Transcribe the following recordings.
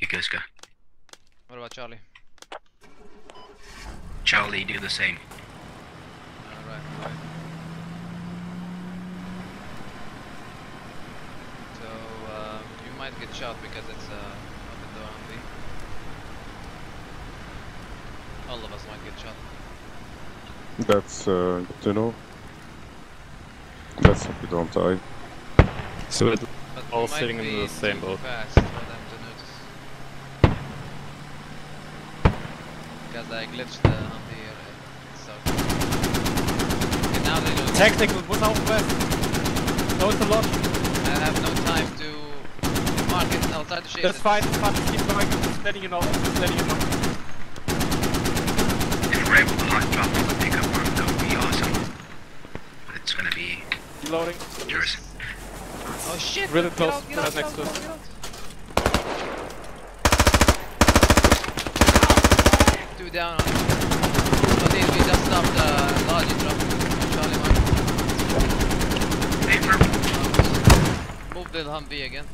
Kikuska. What about Charlie? Charlie, do the same. Alright, alright. So, um, you might get shot because it's uh, up in the Humvee. All of us might get shot. That's uh, good to know. That's if we don't die. So it, But All sitting in the same boat. fast for them to notice. Because I glitched the Humvee uh, so. Okay, now they know. technical, what's southwest? No, it's a lot. I have no time to mark it. I'll try to shade That's it. fine, it's fine. Just keep going. Just letting you know. Just letting you know. If we're able to hot drop on the pickup arm, that would be awesome. But it's gonna be Reloading. dangerous. Oh shit! Really get close, out, get right out, next to us. get out. Two down on him. But we we just stopped the uh, large drop. Charlie Mark. Hey, purple. Move the Humvee again.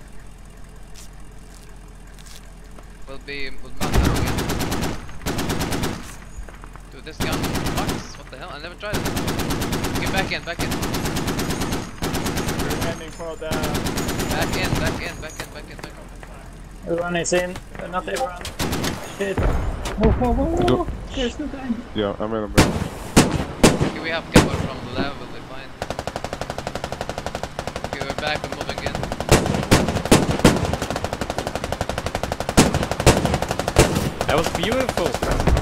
We'll be we'll mount that again. Dude, this gun fucks. What the hell? I never tried it. Okay, back in, back in. We're heading for the... Back in, back in, back in, back in, back in. Everyone is in. Not everyone. Shit. Whoa, whoa, whoa, whoa. There's no time. Yeah, I'm in a minute. Okay, we have cover from the left, we'll be fine. Okay, we're back, we're moving in. That was beautiful.